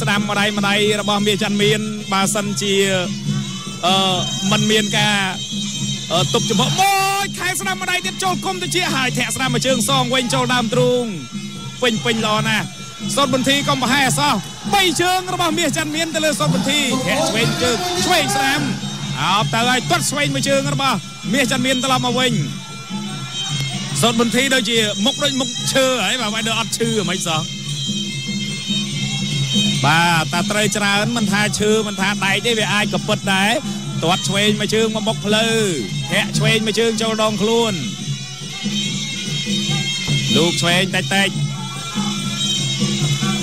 ស្ដាំម្ដាយម្ដាយរបស់មាសច័ន្ទមានបើសិនជាអឺมันមានការអឺទប់ចំហមួយខែស្ដាំម្ដាយទៀតចូលគុំទៅជាហើយធាក់ស្ដាំមួយជើងសងវិញចូលដើមទ្រូងពេញពេញល្អណាស់សុតបន្ទីកំប្រហែអសោះបីជើងរបស់មាសច័ន្ទមានទៅលើសុតបន្ទីធាក់ឆ្វេងជើងឆ្វេងស្ដាំអោបទៅហើយទាត់ឆ្វេងមួយជើងរបស់មាសច័ន្ទមានត្រឡប់មកវិញសុតបន្ទីដូចជាមុខដូចមុខឈើហើយបាទមិនដល់អត់ឈឺហ្មងសោះ បាទតាត្រូវច្រើនមិនថាឈើមិនថាដែកទេវាអាចកពិតដែរទាត់ឆ្វេងមួយជើងមកបុកផ្លូវធាក់ឆ្វេងមួយជើងចូលដងខ្លួនលោកឆ្វេងតិចតិច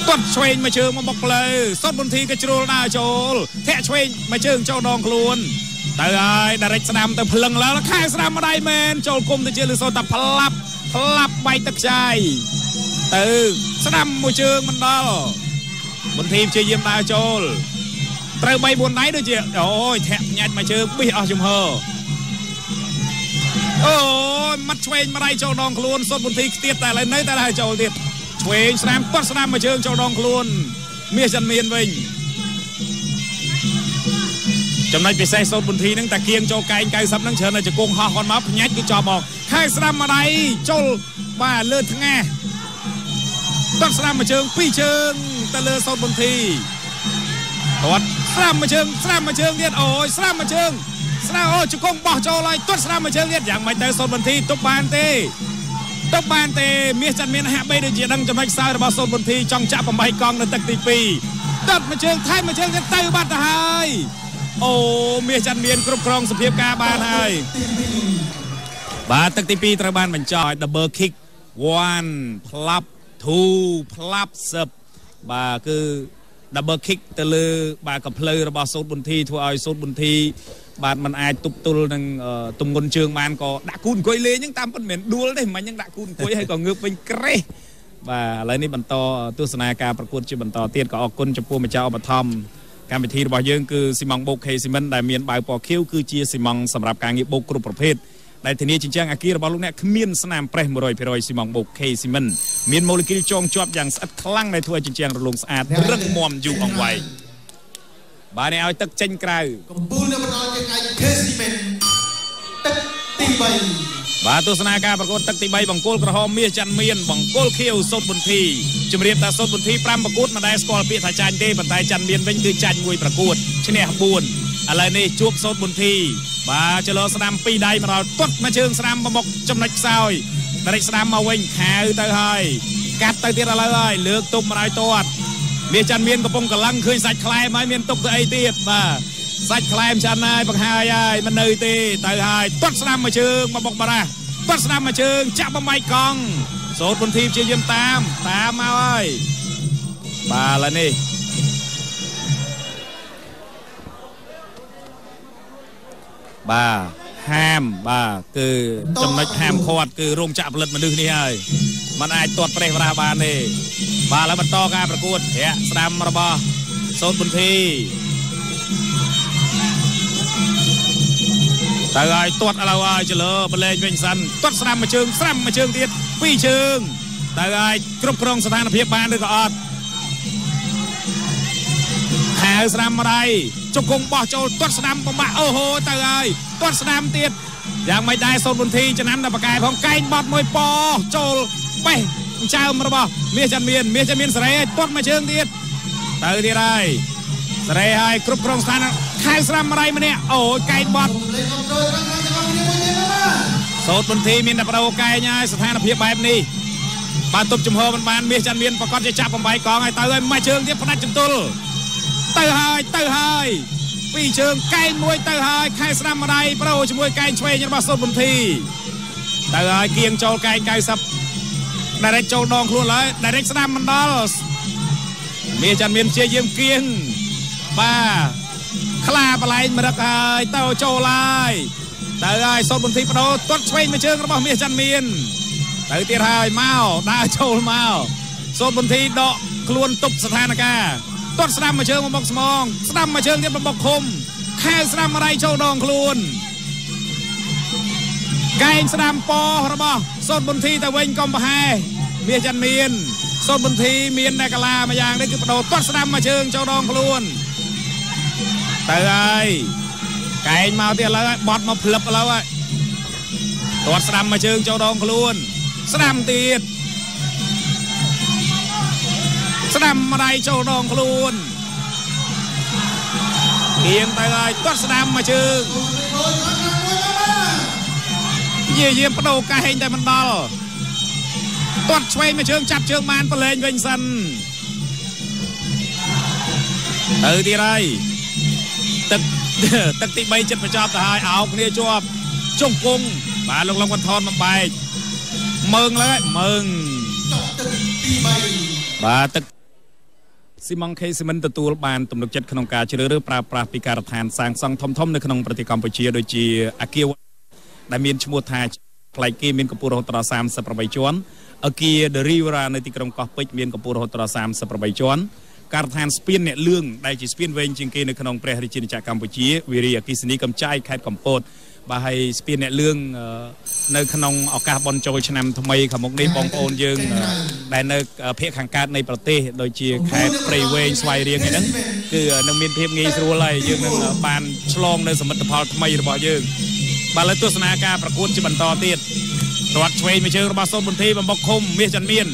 ទាត់ឆ្វេងមួយជើងមកបុកផ្លូវសុតមន្ទីរក៏ជ្រុលដើរចូលធាក់ឆ្វេងមួយជើងចូលដងខ្លួនទៅហើយដារិចស្ដាំទៅភ្លឹងឡើងខែស្ដាំម្ដាយមែនចូលគុំទៅជាលឺសូតតែផ្លាប់ផ្លាប់បែកទឹកខ្ចាយទៅស្ដាំមួយជើងមិនដល់ មន្ទីរព្យាយាមដើរចូលត្រូវ3 4ដៃដូចជាអូយធាក់ញាច់មួយជើងប៊ីសអស់ជំហរអូយមាត់ឆ្វេងម្ដាយចូលដងខ្លួនសុតមន្ទីរខ្ទៀតតែឥឡូវនៅតែដើរចូលទៀតឆ្វេងស្រាមទាត់ស្រាមមួយជើងចូលដងខ្លួនមាសចិនមានវិញចំណុចពិសេសសូនបុន្ធីហ្នឹងតាគៀងចូលកែង90ហ្នឹងច្រើនតែជង្គង់ហោះគាត់មកផ្ញាច់គឺចប់មកខែស្រាំម្ដាយចូលបាទលើថ្ងាសទាត់ស្រាំមួយជើងពីរជើង ទៅលើសូនបុន្ធីទាត់ស្រាំមួយជើងស្រាំមួយជើងទៀតអូយស្រាំមួយជើងស្រាំអូជង្គង់បោះចូលហើយទាត់ស្រាំមួយជើងទៀតយ៉ាងម៉េចទៅសូនបុន្ធីទប់បានទេទប់បានទេមាសច័ន្ទមានហាក់បីដូចជាដឹងចំណុចខ្សោយរបស់សូនបុន្ធីចង់ចាក់8កង់នៅទឹកទី2ទាត់មួយជើងថែមមួយជើងទៀតទៅបាត់ទៅហើយអូមាសច័ន្ទមានគ្រប់គ្រងសភាពការបានហើយបាទទឹកទី2ត្រូវបានបញ្ចប់ double kick 1ផ្លាប់2ផ្លាប់10 បាទគឺ double kick ទៅលើ បាទកំភ្លើរបស់សូតប៊ុនធីធ្វើឲ្យសូតប៊ុនធីបាទมันអាចទប់ទល់នឹងទម្ងន់ជើងបានក៏ដាក់គូនអង្គុយលេងហ្នឹងតាមពិតមិនមែនដួលទេមិញហ្នឹងដាក់គូនអង្គុយហើយក៏ងើបវិញក្រេះបាទឥឡូវនេះបន្តទស្សនាការប្រកួតជាបន្តទៀតក៏អរគុណចំពោះម្ចាស់ឧបត្ថម្ភកម្មវិធីរបស់យើងគឺស៊ីម៉ង់បូក K Cement ដែលមានបាវពណ៌ខៀវគឺជាស៊ីម៉ង់សម្រាប់ការងារបូកគ្រប់ប្រភេទ ដែលធានាជញ្ជាំងអាគាររបស់លោកអ្នកគ្មានស្នាមប្រេះ100%ស៊ីម៉ង់បូក K Cement មានម៉ូលេគុលចងជាប់យ៉ាងស្អិតខ្លាំងដែលធ្វើឲ្យជញ្ជាំងរលោងស្អាតរឹងមាំយូរអង្វែងបាទនេះឲ្យទឹកចេញក្រៅកំពូលនៅបន្តជាថ្ងៃ K Cement ទឹកទី3បាទទស្សនាការប្រកួតទឹកទី3បង្គោលក្រហមមាសច័ន្ទមានបង្គោលខៀវសូតប៊ុនធីជំរាបថាសូតប៊ុនធី5ប្រកួតមិនដែលស្គាល់ពាក្យថាចាញ់ទេប៉ុន្តែច័ន្ទមានវិញគឺចាញ់មួយប្រកួតឈ្នះ4 ឥឡូវនេះជួបសូតប៊ុនធី បាទចលោស្ដាំពីរដៃមកដល់ទាត់មកជើងស្ដាំមកមុខចំណុចខ្សោយដរិចស្ដាំមកវិញខាវទៅហើយកាត់ទៅទៀតឥឡូវហើយលើកទុំមកឲ្យទាត់មាសច័ន្ទមានកំពុងកលឹងឃើញសាច់ខ្លែមហើយមានទុកទៅអីទៀតបាទសាច់ខ្លែមច័ន្ទហើយបង្ហាយហើយមិននៅទេទៅហើយទាត់ស្ដាំមកជើងមកបុកបារ៉ាទាត់ស្ដាំមកជើងចាក់បំបាយកង់សូតបុនធីព្យាយាមតាមតាមមកហើយបាទឥឡូវនេះ បាទហាមបាទគឺចំណុចហាមឃាត់គឺរោងចក្រផលិតមនុស្សនេះហើយมันអាចទាត់ប្រេះប្រាស់បានទេបាទឥឡូវបន្តការប្រកួតរាក់ស្ដាំរបស់សូតបុនធីទៅហើយទាត់ឥឡូវហើយចលើបលែងវិញសិនទាត់ស្ដាំមួយជើងស្ដាំមួយជើងទៀតពីរជើងទៅហើយគ្រប់គ្រងស្ថានភាពបានឬក៏អត់ខែ ស្ដាំម្ដាយជង្គង់បោះចូលទាត់ស្ដាំបំបាក់អូហូទៅហើយទាត់ស្ដាំទៀតយ៉ាងមិនដែរសូនបុនធីចំណាំដល់បកាយផងកែងបត់មួយប៉ចូលបេះចើមរបស់មាសច័ន្ទមានមាសច័ន្ទមានសេរីទាត់មួយជើងទៀតទៅទៀតហើយសេរីហើយគ្រប់គ្រងស្ថានខែស្រាំម្ដាយម្នាក់អូយកែងបត់សូតបុនធីមានតែបដោកែងហើយស្ថានភាពបែបនេះបានទប់ចំហមិនបានមាសច័ន្ទមានប្រកាសជាចាប់8កងហើយទៅហើយមួយជើងទៀតផ្ដាច់ចន្ទុល ទៅហើយទៅហើយពីរជើងកែងមួយទៅហើយខែស្ដាំម្ដាយប្រូជាមួយកែងឆ្វេងរបស់សូតបុនធីទៅហើយគៀងចូលកែង90 direct ចូលដងខ្លួនហើយ direct ស្ដាំមិនដល់មាសច័ន្ទមានជាយាមគៀងបាទខ្លាបលែងមរឹកហើយទៅចូលហើយទៅហើយសូតបុនធីបដោទាត់ឆ្វេងមួយជើងរបស់មាសច័ន្ទមានទៅទៀតហើយមកដើរចូលមកសូតបុនធីដកខ្លួនទប់ស្ថានភាព ទាត់ស្ដាំមួយជើងមកបុកស្មងស្ដាំមួយជើងទៀតមកបុកឃុំខែស្ដាំម្ដាយចូលដងខ្លួនកែងស្ដាំប៉របស់សូតបុនធីទៅវិញកំប្រហែមាសច័ន្ទមានសូនបន្ធីមានតែកាឡាមួយយ៉ាងនេះគឺបដូរទាត់ស្ដាំមកជើងចូលដងខ្លួនទៅហើយកែងមកទៀតឥឡូវបត់មកផ្លឹបឥឡូវហើយទាត់ស្ដាំមកជើងចូលដងខ្លួនស្ដាំទៀត ស្ដាំម្ដាយចូលដងខ្លួនគៀងទៅហើយទាត់ស្ដាំមកជើងយាយាមបដូរកែងតែមិនដល់ទាត់ឆ្វេងមកជើងចាប់ជើងបានប្រឡែងវិញសិនទៅទៀតហើយទឹកទឹកទី3ចិត្តបញ្ចប់ទៅហើយអោបគ្នាជាប់ជង្គង់បាទលោកលោកវណ្ណថនបំបែកមើងលើមើងទឹកទី3បាទទឹក ស៊ីម៉ង់ខេស៊ីមិនទទួលបានទំនុកចិត្តក្នុងការជ្រើសរើសប្រើប្រាស់ពីការដ្ឋានសាងសង់ធំៗនៅក្នុងប្រទេសកម្ពុជាដូចជាអាគារដែលមានឈ្មោះថាផ្លែកគេមានកម្ពស់រហូតដល់38ជាន់អាគារ The Rivera នៅទីក្រុងកោះពេជ្រមានកម្ពស់រហូតដល់38ជាន់ការដ្ឋានស្ពានអ្នកលឿងដែលជាស្ពានវែងជាងគេនៅក្នុងព្រះរាជាណាចក្រកម្ពុជាវិរិយអគិសនីកំចាយខេត្តកំពត បាទហើយស្ពានអ្នកលឿងនៅក្នុងឱកាសបន់ជោឆ្នាំថ្មីខាងមុខនេះបងប្អូនយើងដែលនៅភូមិខាងកើតនៃប្រទេសដូចជាខេត្តព្រៃវែងស្វាយរៀងអីហ្នឹងគឺនឹងមានភាពងាយស្រួលហើយយើងនឹងបានឆ្លងនៅសមិទ្ធផលថ្មីរបស់យើងបាទលើទស្សនាការប្រកួតជាបន្តទៀតទាត់ឆ្វេងមួយជើងរបស់សូនបុន្ធីបំបុកឃុំមាសច័ន្ទមាន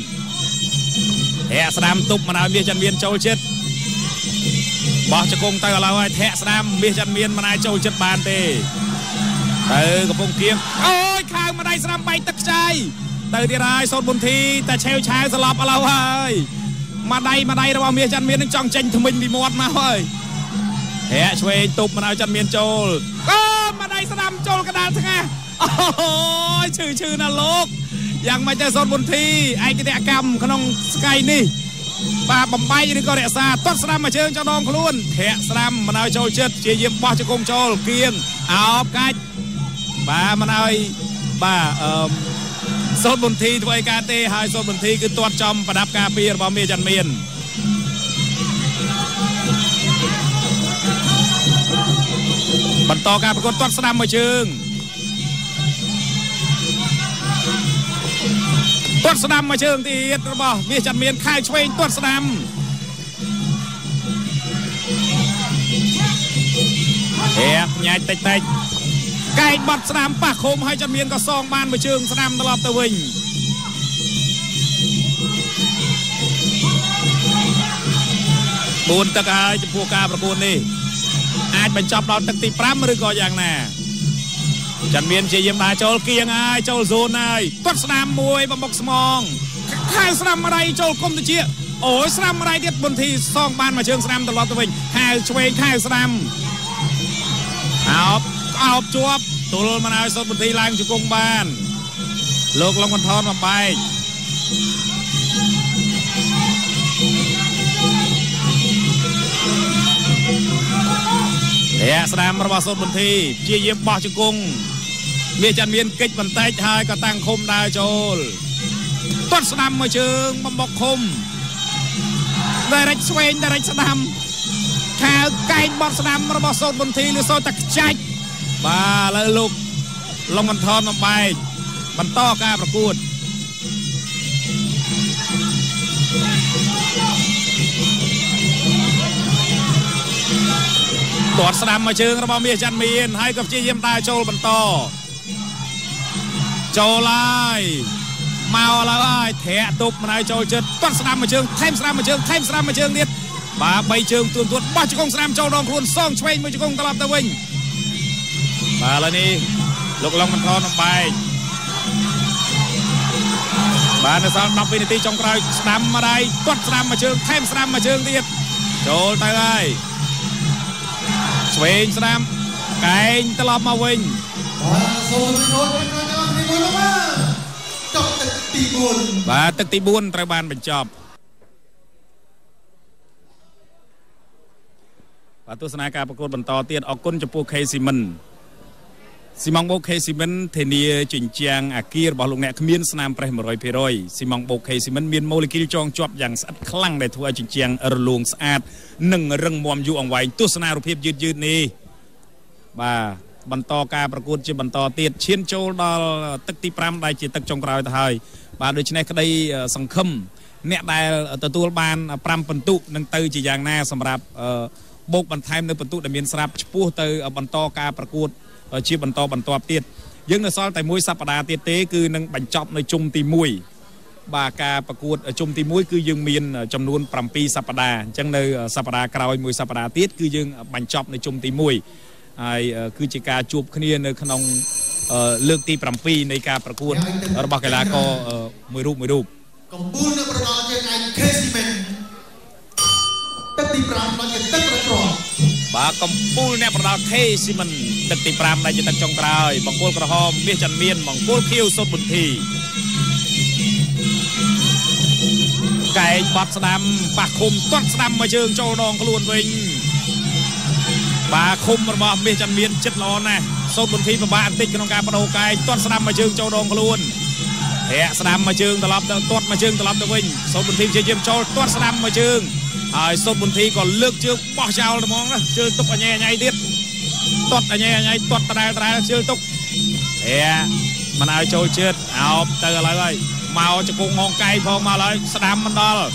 ធាក់ស្ដាំទប់មិនឲ្យមាសច័ន្ទមានចូលចិត្តបោះជង្គង់ទៅឥឡូវហើយធាក់ស្ដាំមាសច័ន្ទមានមិនអាចចូលចិត្តបានទេ ទៅកំពុងគៀងអូយខាងម្ដាយស្រាំបែកទឹកខ្ចាយទៅទៀតហើយសូនបុន្ធីតែឆេវឆាវស្លាប់ឥឡូវហើយម្ដាយម្ដាយរបស់មាសច័ន្ទមាននឹងចង់ចេញថ្មិញពីមាត់មកហើយធាក់ឆ្វេងទប់មិនឲ្យច័ន្ទមានចូលអូម្ដាយស្ដាំចូលកដាលថ្ងាសអូយឈឺឈឺណាលោកយ៉ាងម៉េចទៅសូនបុន្ធីឯកតកម្មក្នុងស្កៃនេះបាទបំបែកឬក៏រក្សាទាត់ស្ដាំមកជើងចដងខ្លួនធាក់ស្ដាំមិនឲ្យចូលចិត្តជាយាមបោះជង្គង់ចូលគៀងអោបកាច់ បាទមិនឲ្យបាទអឺសូនបុន្ធីធ្វើឲ្យការទេហើយសូនបុន្ធីគឺទាត់ចំប្រដាប់ការពាររបស់មេចាន់មានបន្តការប្រកួតទាត់ស្ដាំមួយជើងទាត់ស្ដាំមួយជើងទៀតរបស់មាសចាន់មានខែឆ្វេងទាត់ស្ដាំហេញ៉ាយតិចតិច កែងបាត់ស្ដាំប៉ះឃុំហើយចាន់មានក៏សងបានមួយជើងស្ដាំត្រឡប់ទៅវិញ4ទឹកហើយចំពោះការប្រកួតនេះអាចបញ្ចប់ដល់ទឹកទី5ឬក៏យ៉ាងណាចាន់មានជាយាមដើរចូលគៀងហើយចូលហ្សូនហើយទាត់ស្ដាំមួយបំបុកស្មងខែស្ដាំម្ដាយចូលគុំទៅជាអូយស្ដាំម្ដាយទៀតបុនធីសងបានមកជើងស្ដាំត្រឡប់ទៅវិញខែឆ្វេងខែស្ដាំអោប អោបជាប់ទល់មិនឲ្យសុតបុនធីឡើងជង្គង់បាន លោកឡុងកន្ធនបំបែករាក់ស្ដាំរបស់សុតបុនធីព្យាយាមបោះជង្គង់មាសច័ន្ទមានកិច្ចបន្តិចហើយក៏តាំងឃុំដើរចូលទាត់ស្ដាំមួយជើងបំបុកឃុំដៃរិចស្វែងដៃរិចស្ដាំខាវកែងបត់ស្ដាំរបស់សូតបន្ទីឬសូតតែខ្ចាច់ បាទឥឡូវលោកលំបន្ថនបំបែកបន្តការប្រកួតទាត់ស្ដាំមួយជើងរបស់មាសច័ន្ទមានហើយក៏ព្យាយាមដើរចូលបន្តចូលហើយមកឡើយហើយធាក់ទប់មិនឲ្យចូលចិត្តទាត់ស្ដាំមួយជើងថែមស្ដាំមួយជើងថែមស្ដាំមួយជើងទៀតបាទបីជើងទួនទួនបោះជង្គង់ស្ដាំចូលដងខ្លួនសងឆ្វេងមួយជង្គង់ត្រឡប់ទៅវិញ បាទឥឡូវនេះលោកឡុងមិនថនអំបែកបាទនៅសល់10វិនាទីចុងក្រោយស្ដាំមកដៃទាត់ស្ដាំមួយជើងថែមស្ដាំមួយជើងទៀតចូលទៅហើយឆ្វេងស្ដាំកែងត្រឡប់មកវិញបាទសូមជម្រាបទី4ចប់ទឹកទី4បាទទឹកទី4ត្រូវបានបញ្ចប់បាទទស្សនាការប្រកួតបន្តទៀតអរគុណចំពោះ K Simen ស៊ីម៉ងបូក K Simen ធានាជញ្ជាំងអាគាររបស់លោកអ្នកគ្មានស្នាមប្រេះ100%ស៊ីម៉ងបូក K Simen មានម៉ូលេគុលចងជាប់យ៉ាងស្អិតខ្លាំងដែលធ្វើឲ្យជញ្ជាំងរលោងស្អាតនិងរឹងមាំយូរអង្វែងទស្សនារូបភាពយឺតយឺតនេះបាទបន្តការប្រកួតជាបន្តទៀតឈានចូលដល់ទឹកទី5ដែលជាទឹកចុងក្រោយទៅហើយបាទដូច្នេះក្តីសង្ឃឹមអ្នកដែលទទួលបាន5ពិន្ទុនឹងទៅជាយ៉ាងណាសម្រាប់បូកបន្ថែមនៅពិន្ទុដែលមានស្រាប់ឆ្ពោះទៅបន្តការប្រកួត ជាបន្តបន្ទាប់ទៀតយើងនៅសល់តែមួយសប្តាហ៍ទៀតទេគឺនឹងបញ្ចប់នៅជុំទី1បាទការប្រកួតជុំទី1គឺយើងមានចំនួន7សប្តាហ៍អញ្ចឹងនៅសប្តាហ៍ក្រោយមួយសប្តាហ៍ទៀតគឺយើងបញ្ចប់នៅជុំទី1ហើយគឺជាការជួបគ្នានៅក្នុងលើកទី7នៃការប្រកួតរបស់កីឡាករមួយរូបមួយរូបកំពូលនៅប្រដល់ បាទកំពូលអ្នកប្រដាល់ K Simon ទឹកទី5ដែលជាទឹកចុងក្រោយបង្គោលក្រហមមាសច័ន្ទមានបង្គោលខៀវសុតបុទ្ធីកែងបាត់ស្ដាំប៉ះឃុំទាត់ស្ដាំមកជើងចូលដងខ្លួនវិញបាទឃុំរបស់មាសច័ន្ទមានចិត្តល្អណាស់សុតបុទ្ធីពិបាកបន្តិចក្នុងការបដូរកែងទាត់ស្ដាំមកជើងចូលដងខ្លួនធាក់ស្ដាំមកជើងត្រឡប់ទៅទាត់មកជើងត្រឡប់ទៅវិញសុតបុទ្ធីជាយាមចូលទាត់ស្ដាំមកជើង ហើយសុតបុទ្ធីក៏លើកជើងបោះចោលត្មងណាជើងទុកអញ៉ៃអញ៉ៃទៀតទាត់អញ៉ៃអញ៉ៃទាត់ដដែលដដែលជើងទុកធាក់មិនឲ្យចូលជឿតអោបទៅឥឡូវហើយមកជង្គង់ងងកៃផងមកហើយស្ដាំមិនដល់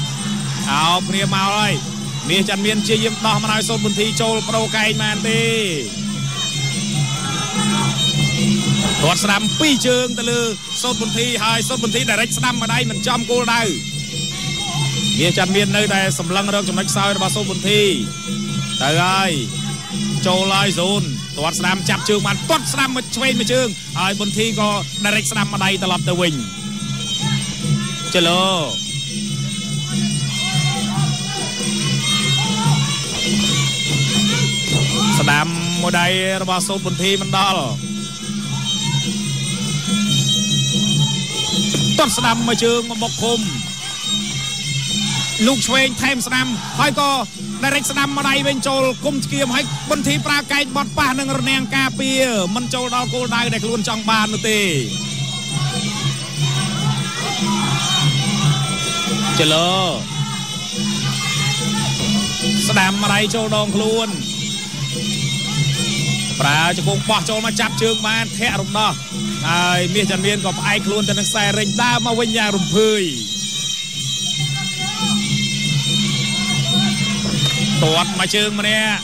អោបគ្នាមកហើយមាសច័ន្ទមានជាយាមដោះមិនឲ្យសុតបុទ្ធីចូលប្រោកែងបានទេគាត់ស្ដាំពីរជើងទៅលើសុតបុន្ធីហើយសុតបុន្ធីដែលរិចស្ដាំម្ដាយមិនចំគោលដៅ មានចាំមាននៅតែសម្លឹងរកចំណុចខ្សោយរបស់សុតបុន្ធីទៅហើយចូលហើយហ្សូនទាត់ស្ដាំចាប់ជើងបានទាត់ស្ដាំមកឆ្វេងមកជើងហើយបុន្ធីក៏ដែលរិចស្ដាំម្ដាយត្រឡប់ទៅវិញចឡូស្ដាំមួយដៃរបស់សូនបុន្ធីមិនដល់ទាត់ស្ដាំមកជើងមកមុខឃុំ លោកឆ្វេងថែមស្ដាំហើយក៏ដែលរិចស្ដាំម្ដាយវិញចូលគុំស្គៀមហើយប៊ុនធីប្រើកែកបត់ប៉ះនឹងរនាំងការពារមិនចូលដល់គោលដៅដែលខ្លួនចង់បាននោះទេចលោស្ដាំម្ដាយចូលដងខ្លួនប្រើជង្គង់បោះចូលមកចាប់ជើងបានធាក់រំដោះហើយមាសចាន់មានក៏ផ្អែកខ្លួនទៅនឹងខ្សែរេងដើរមកវិញយ៉ាងរំភើយ ទាត់មកជើងម្នាក់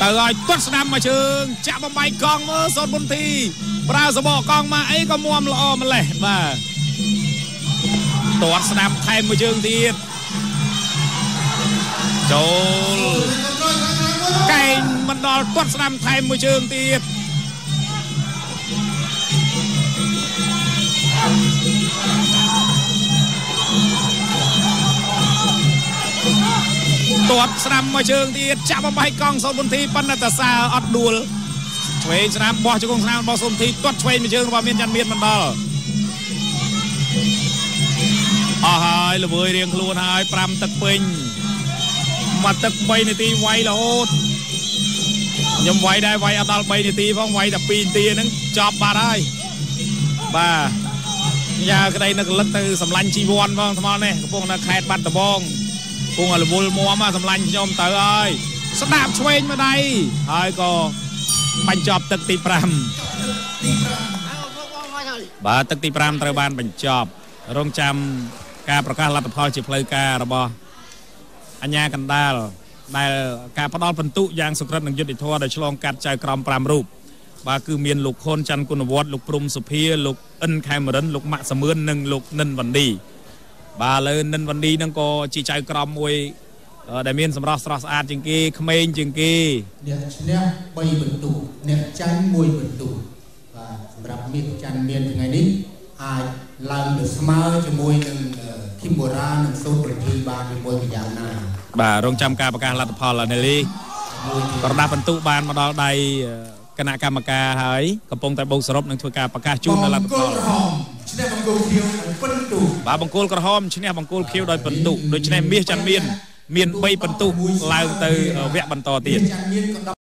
ទៅឲ្យទាត់ស្ដាំមកជើងចាក់បំបាយកង់មើលសូនបុនធីប្រើសបកកង់មកអីក៏មុំល្អម្លេះបាទទាត់ស្ដាំថែមមួយជើងទៀតចូលកែងមិនដល់ទាត់ស្ដាំថែមមួយជើងទៀត ទាត់ស្រាំមកជើងទៀតចាប់បំបាយកង់សុនបុន្ធីប៉ុន្តែតាសាអត់ដួលឆ្វេងស្រាំបោះជង្គង់ស្រាំរបស់សុនធីទាត់ឆ្វេងមកជើងរបស់មានច័ន្ទមានមិនដល់អស់ហើយល្វើយរៀងខ្លួនហើយ5ទឹកពេញមកទឹក3នាទីវាយរហូតខ្ញុំវាយដែរវាយអត់ដល់3នាទីផងវាយតែ2នាទីហ្នឹងចប់បាត់ហើយបាទយ៉ាក្តីនឹកលឹកទៅសម្លាញ់ជីវ័នផងថ្មនេះកំពុងនៅខេត្តបាត់ដំបង ពងរវល់មួមសម្លាញ់ខ្ញុំទៅហើយស្ដាប់ឆ្វេងម្ដាយហើយក៏បញ្ចប់ទឹកទី5បាទទឹកទី5ត្រូវបានបញ្ចប់ រងចាំការប្រកាសលទ្ធផលជាផ្លូវការរបស់អញ្ញាកណ្ដាលដែលការផ្ដាល់បន្ទុកយ៉ាងសុក្រិតនឹងយុទ្ធធម៌ដែលឆ្លងកាត់ចៅក្រម5រូបបាទគឺមានលោកខុនច័ន្ទគុណវត្តលោកព្រំសុភាលោកអិនខេមរិនលោកម៉ាក់សមឿននិងលោកនិនវណ្ឌី បាទលើនិនវណ្ឌីហ្នឹងក៏ជាចៅក្រមមួយដែលមានសម្រស់ស្រស់ស្អាតជាងគេក្មេងជាងគេអ្នកឈ្នះ3បន្ទុកអ្នកចាញ់1បន្ទុកបាទសម្រាប់មាសច័ន្ទមានថ្ងៃនេះអាចឡើងទៅស្មើជាមួយនឹងធីមបូរ៉ានិងសូនប្រធីបានជាមួយម្យ៉ាងណាបាទរងចាំការប្រកាសលទ្ធផលនេះលីប្រដាប់បន្ទុកបានមកដល់ដៃគណៈកម្មការហើយកំពុងតែបូកសរុបនិងធ្វើការប្រកាសជូនដល់លទ្ធផលឈ្នះបង្គោលខៀវដោយពិន្ទុ បាទបង្គោលក្រហមឈ្នះបង្គោលខៀវដោយពិន្ទុដូច្នេះមាសចាន់មាន មាន3ពិន្ទុឡើងទៅវគ្គបន្តទៀត